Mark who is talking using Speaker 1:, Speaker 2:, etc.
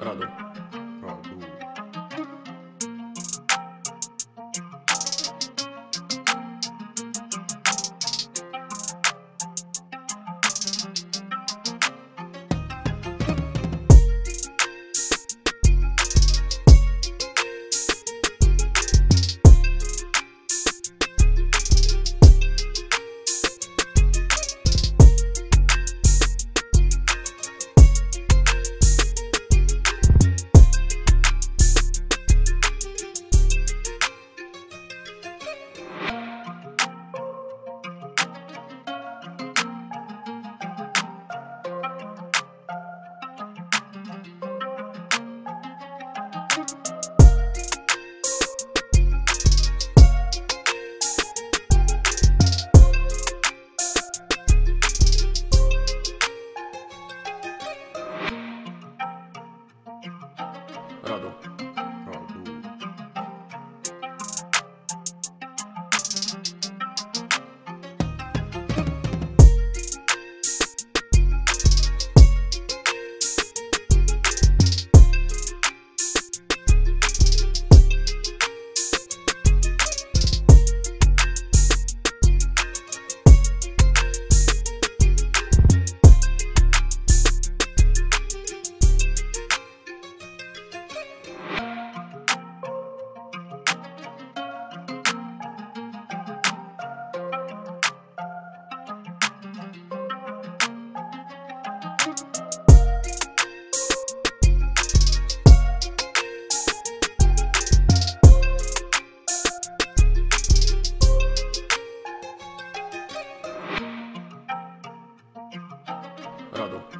Speaker 1: Radu. 知道。